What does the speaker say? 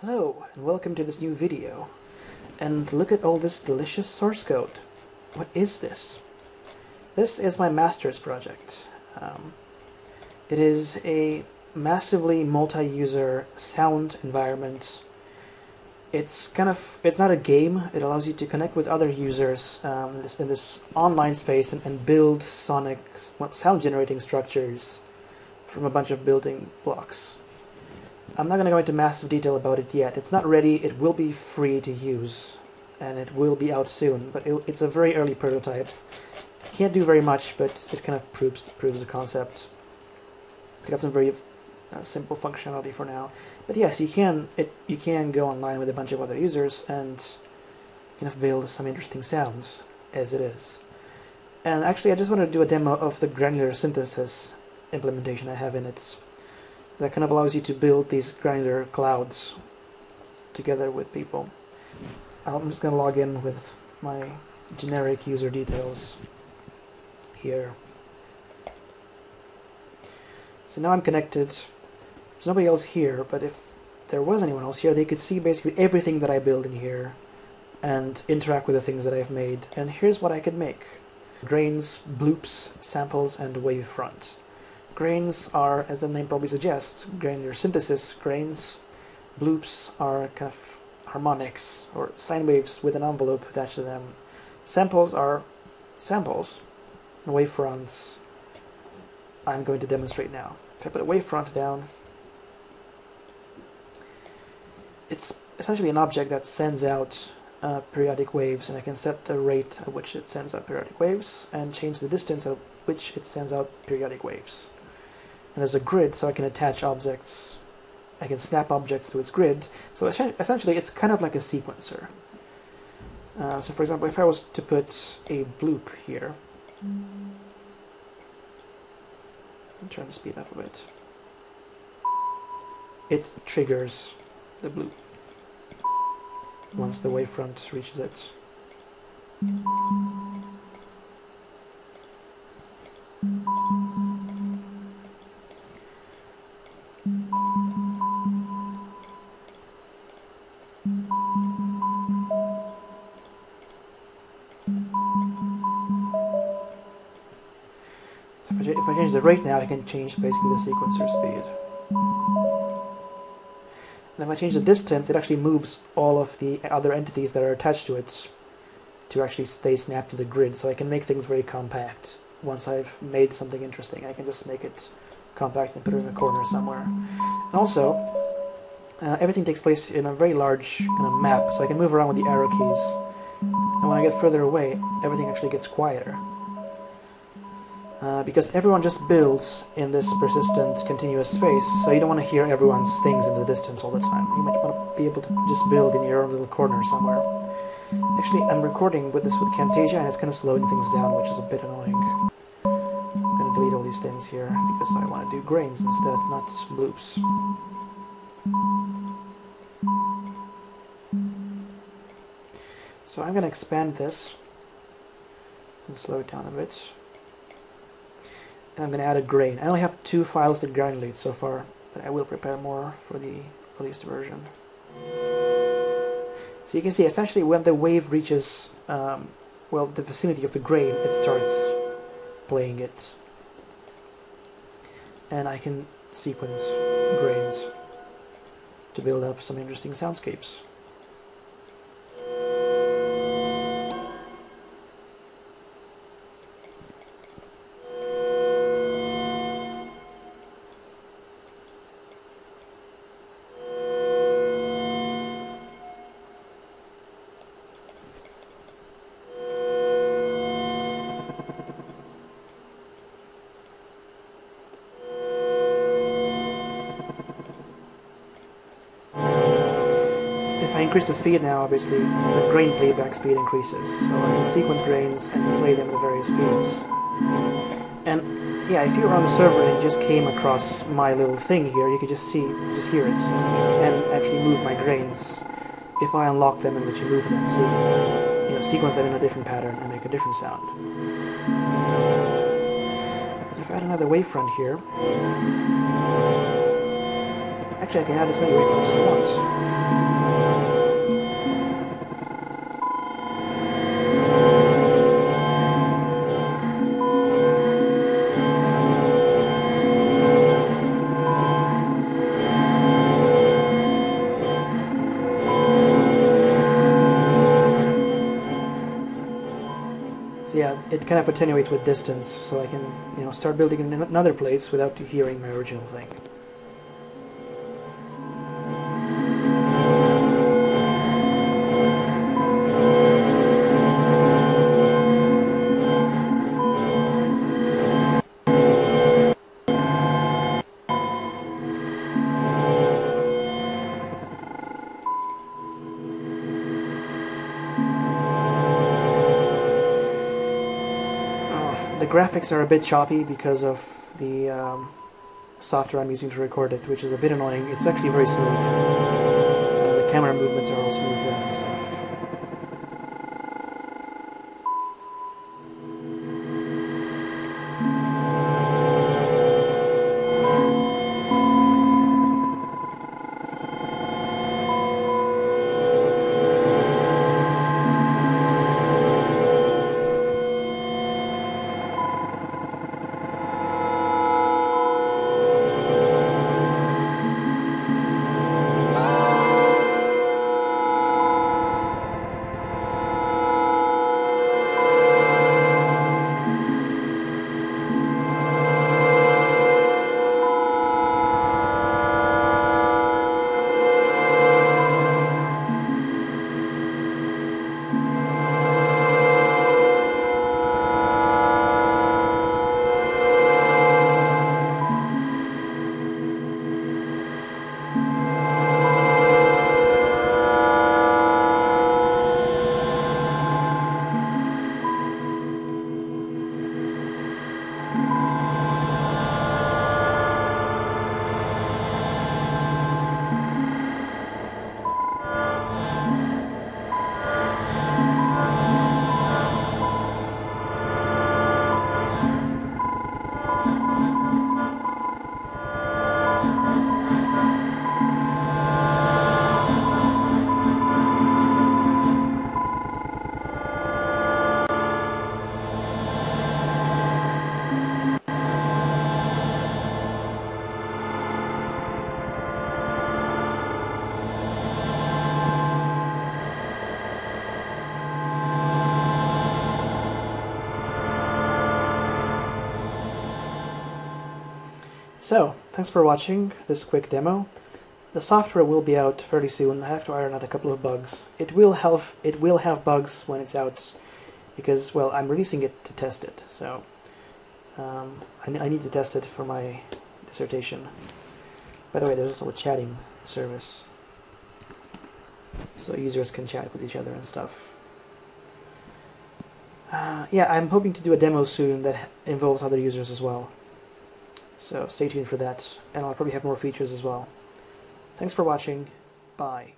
Hello, and welcome to this new video. And look at all this delicious source code. What is this? This is my master's project. Um, it is a massively multi-user sound environment. It's kind of, it's not a game, it allows you to connect with other users um, in, this, in this online space and, and build sonic sound generating structures from a bunch of building blocks. I'm not going to go into massive detail about it yet. It's not ready. It will be free to use, and it will be out soon. But it, it's a very early prototype. Can't do very much, but it kind of proves proves the concept. It's got some very uh, simple functionality for now. But yes, you can it you can go online with a bunch of other users and kind of build some interesting sounds as it is. And actually, I just wanted to do a demo of the granular synthesis implementation I have in it that kind of allows you to build these granular clouds together with people. I'm just going to log in with my generic user details here. So now I'm connected. There's nobody else here, but if there was anyone else here, they could see basically everything that I build in here and interact with the things that I've made. And here's what I could make. Grains, bloops, samples, and wavefront. Grains are, as the name probably suggests, granular synthesis grains. Bloops are kind of harmonics or sine waves with an envelope attached to them. Samples are samples. And wavefronts I'm going to demonstrate now. If I put a wavefront down, it's essentially an object that sends out uh, periodic waves, and I can set the rate at which it sends out periodic waves and change the distance at which it sends out periodic waves and there's a grid so I can attach objects I can snap objects to its grid. So essentially it's kind of like a sequencer. Uh, so for example if I was to put a bloop here. I'm trying to speed up a bit. It triggers the bloop once the wavefront reaches it if I change the rate now, I can change basically the sequencer speed. And if I change the distance, it actually moves all of the other entities that are attached to it to actually stay snapped to the grid, so I can make things very compact. Once I've made something interesting, I can just make it compact and put it in a corner somewhere. And also, uh, everything takes place in a very large kind of map, so I can move around with the arrow keys. And when I get further away, everything actually gets quieter. Uh, because everyone just builds in this persistent, continuous space, so you don't want to hear everyone's things in the distance all the time. You might want to be able to just build in your own little corner somewhere. Actually, I'm recording with this with Camtasia, and it's kind of slowing things down, which is a bit annoying. I'm going to delete all these things here, because I want to do grains instead, not bloops. So I'm going to expand this and slow it down a bit and I'm going to add a grain. I only have two files that granulate so far, but I will prepare more for the released version. So you can see essentially when the wave reaches um, well the vicinity of the grain, it starts playing it. And I can sequence grains to build up some interesting soundscapes. Increase the speed now, obviously, the grain playback speed increases. So I can sequence grains and play them at various speeds. And yeah, if you were on the server and just came across my little thing here, you could just see, just hear it, and actually move my grains if I unlock them and let you move them. So, you know, sequence them in a different pattern and make a different sound. If I add another wavefront here, actually I can add as many wavefronts as I want. It kind of attenuates with distance, so I can you know start building in another place without hearing my original thing. Graphics are a bit choppy because of the um, software I'm using to record it, which is a bit annoying. It's actually very smooth. Uh, the camera movements are all smooth and stuff. So, thanks for watching this quick demo. The software will be out fairly soon. I have to iron out a couple of bugs. It will have it will have bugs when it's out because well I'm releasing it to test it. So um, I, I need to test it for my dissertation. By the way, there's also a chatting service, so users can chat with each other and stuff. Uh, yeah, I'm hoping to do a demo soon that involves other users as well. So stay tuned for that, and I'll probably have more features as well. Thanks for watching. Bye.